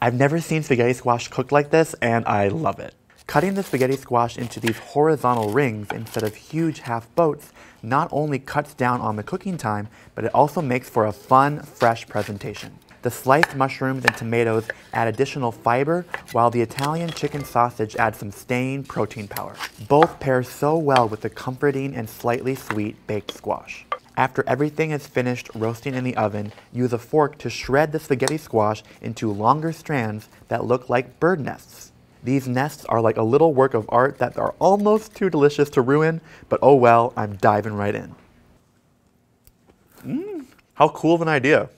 I've never seen spaghetti squash cooked like this, and I love it. Cutting the spaghetti squash into these horizontal rings instead of huge half boats not only cuts down on the cooking time, but it also makes for a fun, fresh presentation. The sliced mushrooms and tomatoes add additional fiber, while the Italian chicken sausage adds some staying protein power. Both pair so well with the comforting and slightly sweet baked squash. After everything is finished roasting in the oven, use a fork to shred the spaghetti squash into longer strands that look like bird nests. These nests are like a little work of art that are almost too delicious to ruin, but oh well, I'm diving right in. Mmm, how cool of an idea.